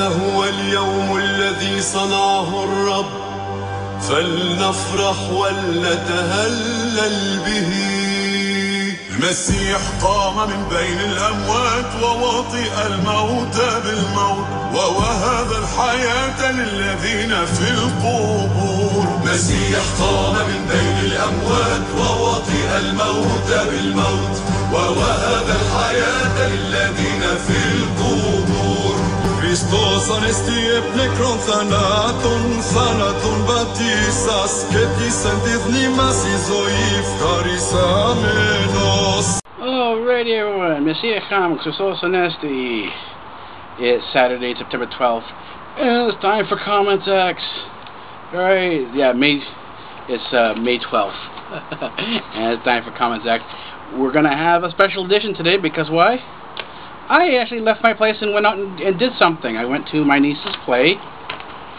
هذا هو اليوم الذي صنعه الرب. فلنفرح ولنتهلل به. المسيح قام من بين الأموات ووطئ الموت بالموت ووهب الحياة للذين في القبور. مسيح قام من بين الأموات ووطئ الموت بالموت ووهب الحياة للذين Zanisti e plekron thanaton Thanaton batisas Ketlisen didnimas Izoif karisamenos oh, Alrighty uh, everyone, Messiah Ham, Christos Anesti. It's uh, Saturday, September 12th, and uh, it's time for comments. X. Alright, yeah, May, it's uh, May 12th, and it's time for comments. X. We're gonna have a special edition today, because why? I actually left my place and went out and, and did something. I went to my niece's play.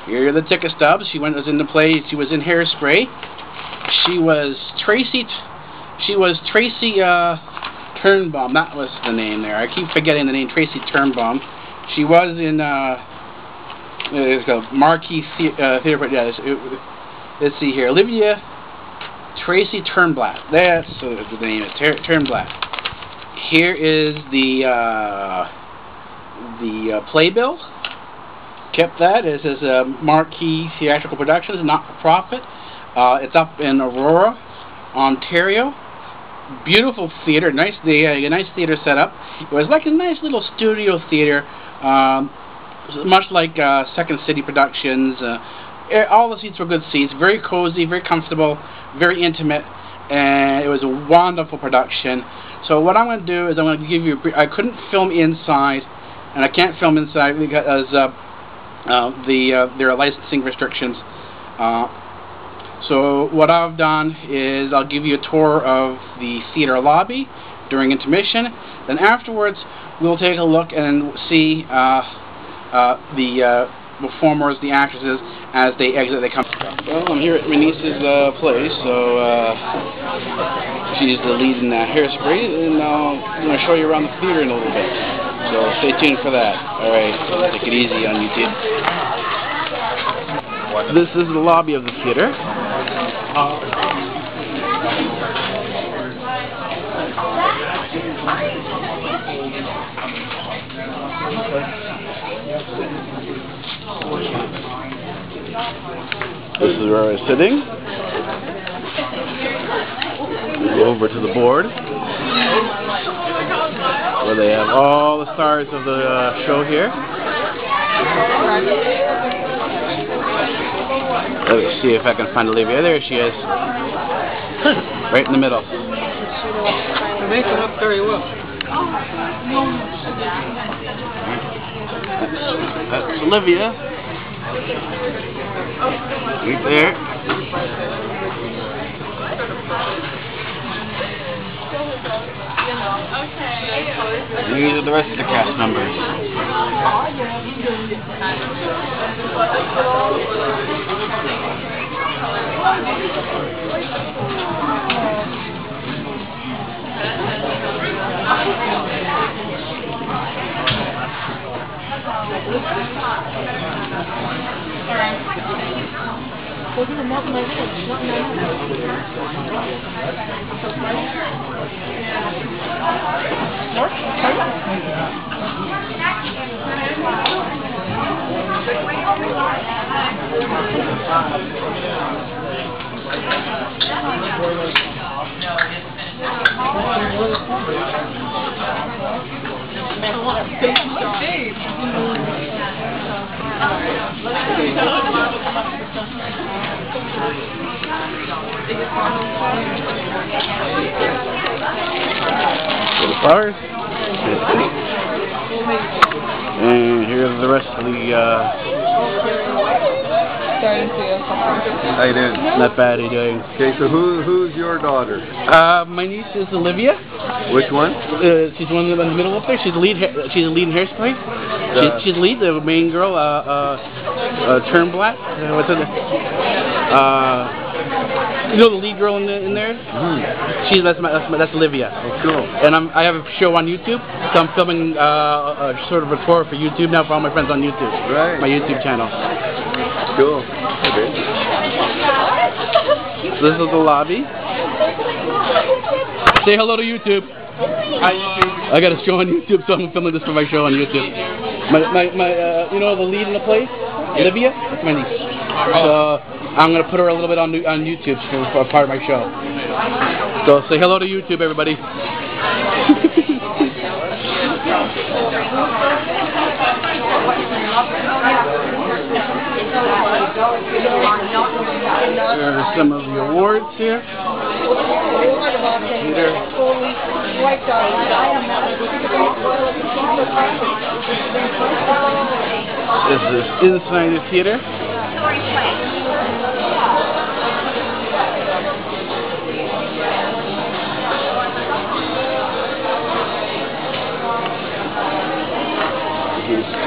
Here are the ticket stubs. She went was in the play. She was in Hairspray. She was Tracy. She was Tracy uh, Turnbaum. That was the name there. I keep forgetting the name. Tracy Turnbaum. She was in uh, it's a Marquee the- uh, Theater. Yeah, it's- it, let's see here. Olivia Tracy Turnblad. That's uh, the name. Tur- Turnblad. Here is the uh, the uh, playbill. Kept that. It says uh, Marquee Theatrical Productions, not for profit. Uh, it's up in Aurora, Ontario. Beautiful theater, nice the uh, nice theater setup. It was like a nice little studio theater, um, much like uh, Second City Productions. Uh, eh, all the seats were good seats, very cozy, very comfortable, very intimate, and it was a wonderful production. So what I'm going to do is I'm going to give you. I couldn't film inside, and I can't film inside because uh, uh, the uh, there are licensing restrictions. Uh, so what I've done is I'll give you a tour of the theater lobby during intermission. Then afterwards, we'll take a look and see uh, uh, the uh, performers, the actresses, as they exit. They come. Well, I'm here at my niece's uh, place, so uh, she's the lead in that hairspray, and I'm going to show you around the theater in a little bit. So stay tuned for that. All right, take it easy on YouTube. This is the lobby of the theater. This is where I was sitting. Go over to the board where they have all the stars of the uh, show here. Let me see if I can find Olivia. There she is. Right in the middle. They make it up very well. That's Olivia. Right there. These are the rest of the cast members. For the stars. And here's the rest of the, uh, Starting to How you doing? not bad are you doing? Okay, so who who's your daughter? Uh, my niece is Olivia. Which one? Uh, she's one in the middle up there. She's the lead. She's the lead in hairspray. Uh, She's, she's the lead. The main girl. Uh, uh, uh, Turnblad. Uh, what's her name? Uh, You know the lead girl in, the, in there? Hmm. She's that's my, that's my, that's Olivia. Oh, cool. And I'm I have a show on YouTube. So I'm filming uh, a sort of a tour for YouTube now for all my friends on YouTube. Right. My YouTube channel. Cool. Okay. So this is the lobby. Say hello to YouTube. Hi, YouTube. I got a show on YouTube, so I'm filming this for my show on YouTube. My, my, my uh, you know the lead in the play, Olivia. That's my niece. So I'm gonna put her a little bit on on YouTube for, part of my show. So say hello to YouTube, everybody. There are some of the awards here. This is inside the theater.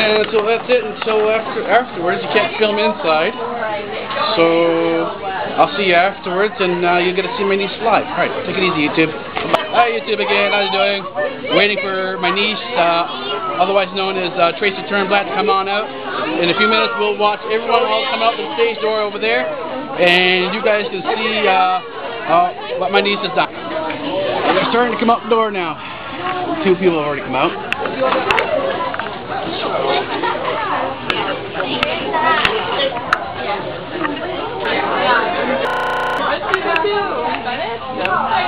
And so that's it. until after afterwards, you can't film inside. So I'll see you afterwards, and uh, you'll get to see my niece live. All right, take it easy, YouTube. Hi, YouTube again. How you doing? Waiting for my niece, uh, otherwise known as uh, Tracy Turnblad, to come on out. In a few minutes, we'll watch everyone all come out the stage door over there, and you guys can see uh, uh, what my niece has done. They're starting to come out the door now. Two people have already come out.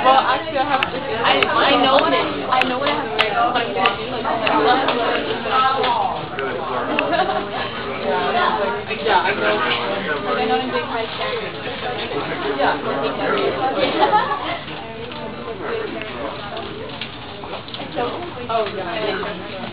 Well, actually, I have. I, I know it. I know what to do. Yeah, I know. I. Yeah. Oh yeah.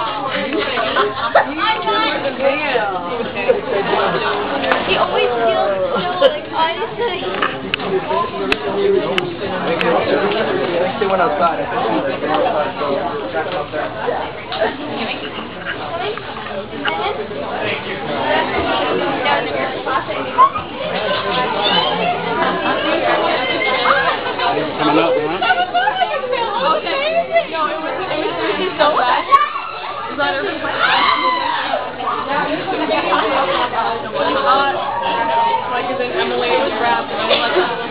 So. You notice I'm just standing like this. Yeah, it's always like. He always feels so like honestly. Coming up, huh? No, it was, it was so bad. Is that everything? Uh, like, as in Emily was wrapped and I was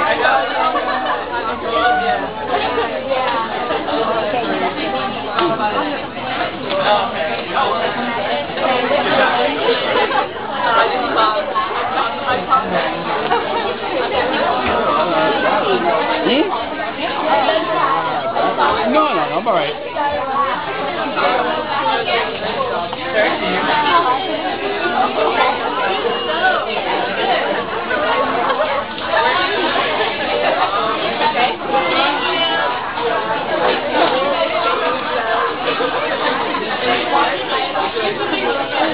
Hmm? No, no, no, I'm alright.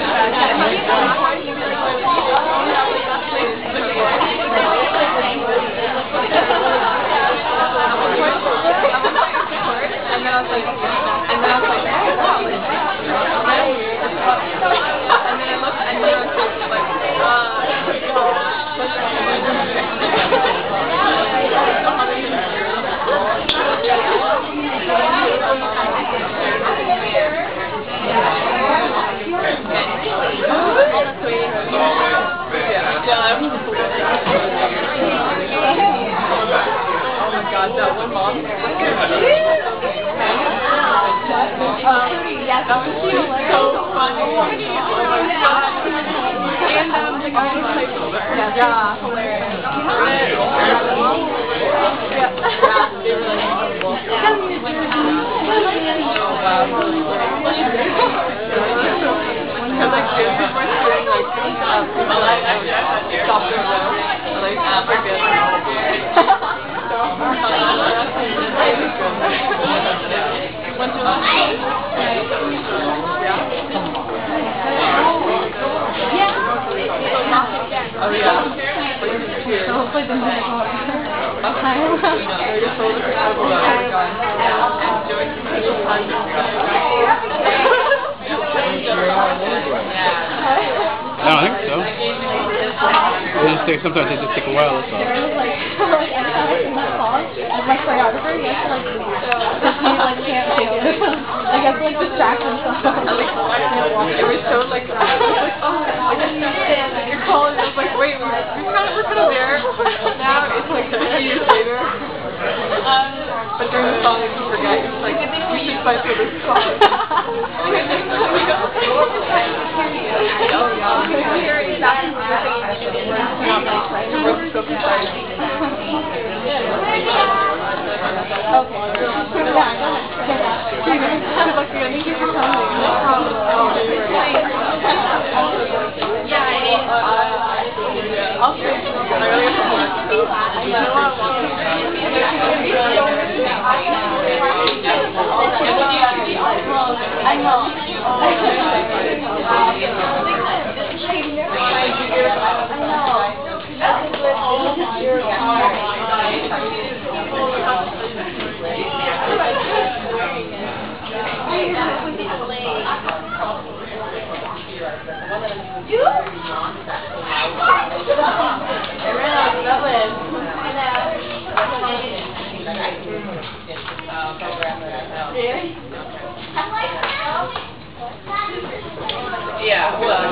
Gracias. That one mom. Yeah, that was so funny. Yeah, hilarious. Went to Oh yeah. Hopefully the music will Okay. You're so incredible. Oh my god. I don't think so. They take, sometimes they just take a while, that's all. like anytime in that song, as my choreographer, he has to like because he like can't do it. like I have to like distract himself. It was so like, I was like, oh, like, you're calling. I was like, wait, we're, we're kind of, we're kind of there. Now it's like a few years later. Um, but during the song, you forget. It's like, we should fight for this song. oh yeah. I know,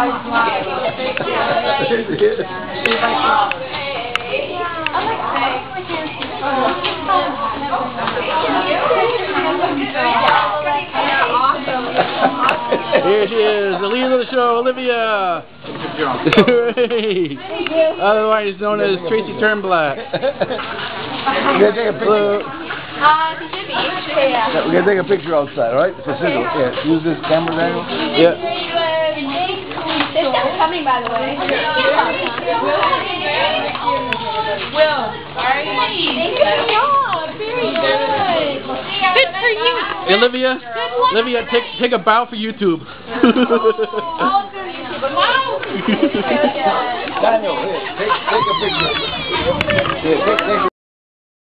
Here she is, the lead of the show, Olivia. Otherwise known as Tracy Turnblack. We're gonna take a picture. Uh, she should. Yeah. Yeah, We're gonna take a picture outside, all right? It's a. Yeah, use this camera, Daniel. Yeah. They're still coming, by the way. Will, alright? Good job. Very good. Good. For you. Hey, Olivia, Olivia, take take a bow for YouTube. Oh, Daniel, here, take, take a picture. Here, take, take